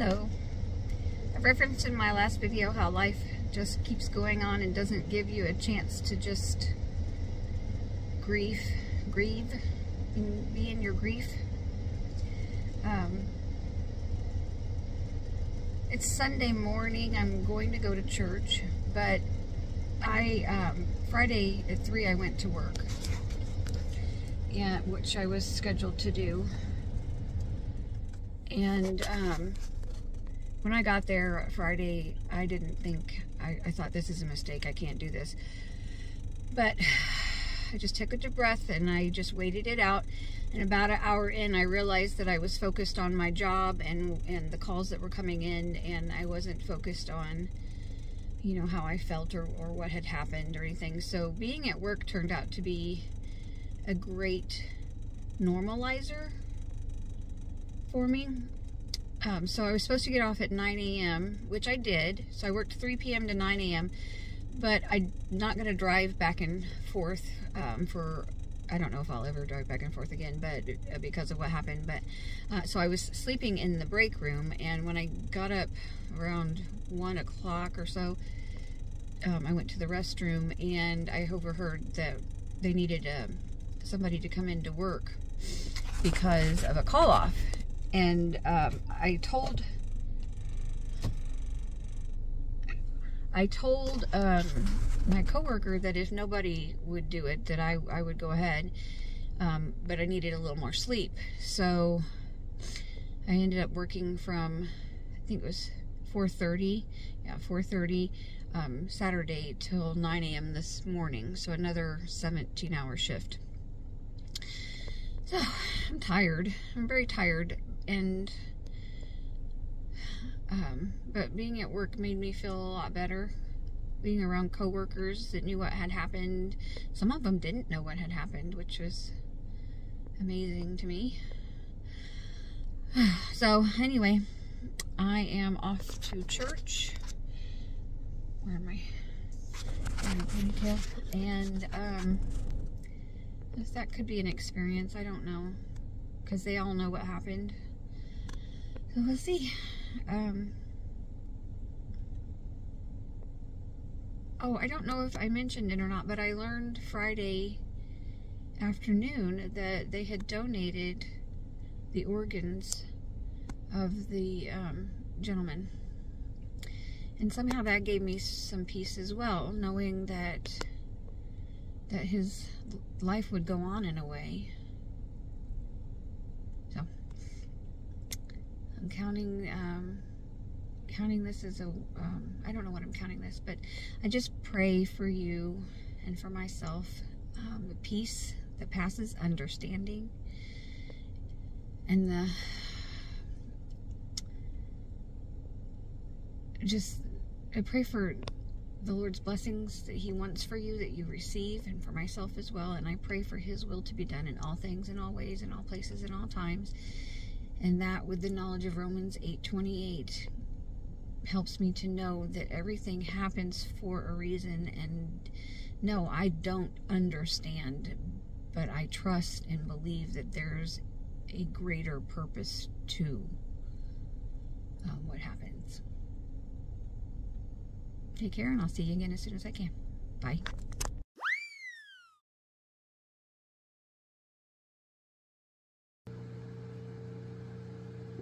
Hello. I referenced in my last video how life just keeps going on and doesn't give you a chance to just grieve, grieve, and be in your grief. Um, it's Sunday morning. I'm going to go to church, but I um, Friday at three I went to work, yeah, which I was scheduled to do. And um, when I got there Friday, I didn't think, I, I thought this is a mistake. I can't do this. But I just took a deep breath and I just waited it out. And about an hour in, I realized that I was focused on my job and, and the calls that were coming in, and I wasn't focused on, you know, how I felt or, or what had happened or anything. So being at work turned out to be a great normalizer for me. Um, so I was supposed to get off at 9 a.m., which I did. So I worked 3 p.m. to 9 a.m., but I'm not going to drive back and forth um, for, I don't know if I'll ever drive back and forth again, but uh, because of what happened. But uh, so I was sleeping in the break room, and when I got up around 1 o'clock or so, um, I went to the restroom, and I overheard that they needed uh, somebody to come into work because of a call off and um, I told I told um, my coworker that if nobody would do it, that I, I would go ahead. Um, but I needed a little more sleep. So I ended up working from, I think it was 4.30, yeah, 4.30 um, Saturday till 9 a.m. this morning. So another 17 hour shift. So I'm tired. I'm very tired and um, but being at work made me feel a lot better. Being around coworkers that knew what had happened. Some of them didn't know what had happened, which was amazing to me. So anyway, I am off to church. Where am I? And um, that could be an experience. I don't know. Because they all know what happened. So we'll see. Um, oh, I don't know if I mentioned it or not, but I learned Friday afternoon that they had donated the organs of the um, gentleman. And somehow that gave me some peace as well, knowing that that his life would go on in a way. I'm counting, um, counting this as a. Um, I don't know what I'm counting this, but I just pray for you and for myself um, the peace that passes understanding and the just I pray for the Lord's blessings that he wants for you that you receive and for myself as well and I pray for his will to be done in all things in all ways in all places in all times and that with the knowledge of Romans 8:28 helps me to know that everything happens for a reason and no, I don't understand, but I trust and believe that there's a greater purpose to um, what happens. Take care, and I'll see you again as soon as I can. Bye.